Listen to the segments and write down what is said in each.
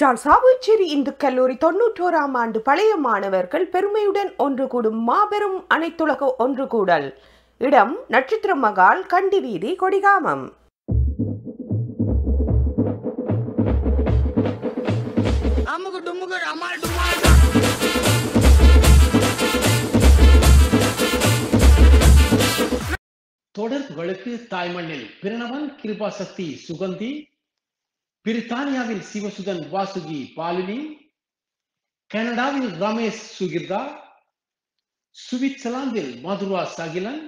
John சாவுச்சேரி Hindu கல்லூரி தொன்னூற்றோராம் ஆண்டு பழைய மாணவர்கள் பெருமையுடன் ஒன்று கூடும் மாபெரும் அனைத்துலக ஒன்று கூடல். இடம் நட்சத்திர மகால் கண்டி வீதி கொடிகாமம். டும்மாள் தொடர்புகளுக்கு தாய்மண்ணில். பிரணவன் கிருபாசக்தி சுகந்தி பிரித்தானியாவில் சிவசுதன் வாசுகி பாலினி கனடாவில் ரமேஷ் சுகிர்தா சுவிட்சர்லாந்தில் மதுரா சகிலன்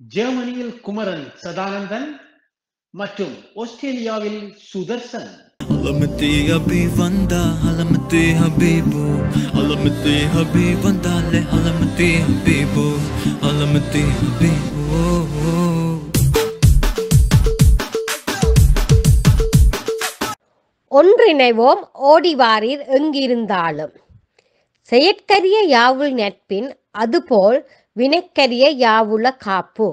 ஜெர்மனியில் குமரன் சதானந்தன் மற்றும் ஆஸ்திரேலியாவில் சுதர்சன். அலமத்தே அபி வந்தா அலமத்தே ஹபீபு அலமத்தே ஹபீ வந்தாலே அலமத்தே ஹபீபு அலமத்தே ஹபீபு ஒன்றிணைவோம் ஓடிவாரீர் எங்கிருந்தாலும். செயற்கரிய யாவுள் நட்பின் அதுபோல் வினைக்கரிய யாவுள காப்பு.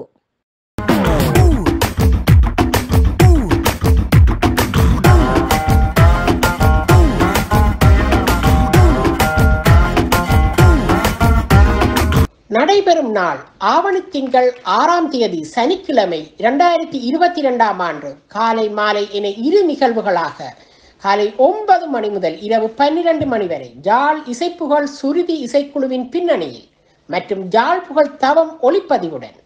நடைபெறும் நாள் ஆவணி திங்கள் ஆறாம் தேதி சனிக்கிழமை இரண்டாயிரத்தி இருபத்தி இரண்டாம் ஆண்டு காலை மாலை என இரு நிகழ்வுகளாக காலை ஒன்பது மணி முதல் இரவு பன்னிரண்டு மணி வரை ஜால் இசைப்புகழ் சுருதி இசைக்குழுவின் பின்னணியில் மற்றும் ஜால் புகழ் தவம் ஒளிப்பதிவுடன்.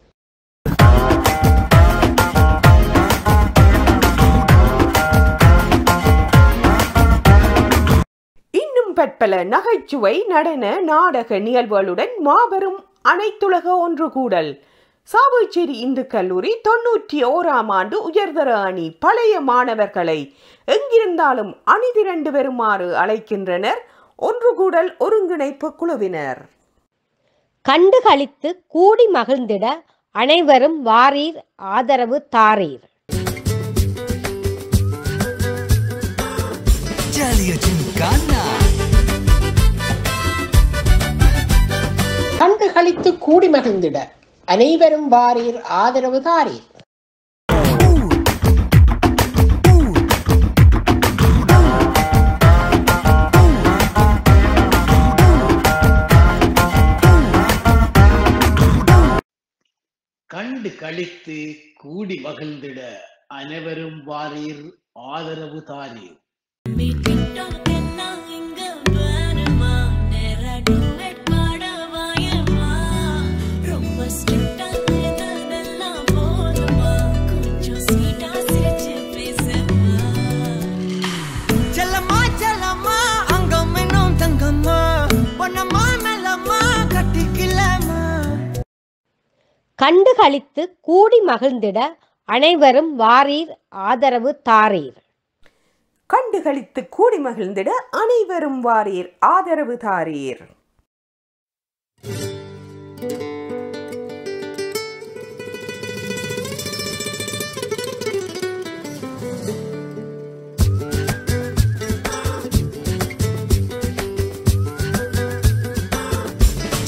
இன்னும் பற்பல நகைச்சுவை நடன நாடக நிகழ்வுகளுடன் மாபெரும் அனைத்துலக ஒன்று கூடல் சாவுச்சேரி இந்து கல்லூரி தொன்னூற்றி ஓராம் ஆண்டு உயர்தர அணி பழைய மாணவர்களை எங்கிருந்தாலும் அணிதிரண்டு வருமாறு அழைக்கின்றனர். ஒன்று கூடல் ஒருங்கிணைப்பு குழுவினர். கண்டு களித்து கூடி மகிழ்ந்திட அனைவரும் வாரீர் ஆதரவு தாரீர். Jaliya Gincana கண்டு களித்து கூடி மகிழ்ந்திட அனைவரும் வாரீர் ஆதரவு தாரீர். கண்டு கழித்து கூடி மகிழ்ந்திட அனைவரும் வாரீர் ஆதரவு தாரீர். கண்டு களித்து கூடி மகிழ்ந்திட அனைவரும் வாரீர் ஆதரவு தாரீர். கண்டு களித்து கூடி மகிழ்ந்திட அனைவரும் வாரீர் ஆதரவு தாரீர்.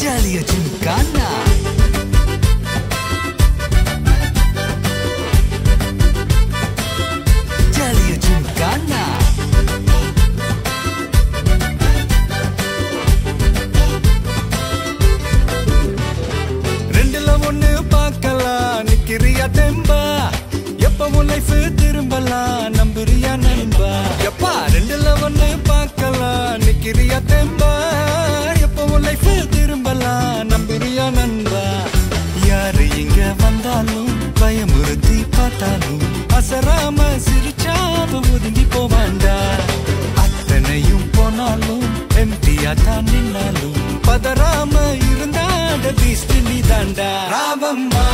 Jaliya Gincana லைஃப் திரும்பலாம். நம்புறியா நண்பா? எப்பா ரெண்டு ஒண்ணு பார்க்கலாம். நிக்கிறியா தெம்பா? எப்பவும் லைஃப் திரும்பலாம். நம்புறியா நண்பா? யாரு இங்க வந்தாலும் பயமுறுத்தி பார்த்தாலும் அசராம சிரிச்சாம ஒதுங்கி போவாண்டா? அத்தனையும் போனாலும் எம்டியா தான் நின்னாலும் பதறாம இருந்தாட பீஸ்ட் நீ தாண்டா ராவம்மா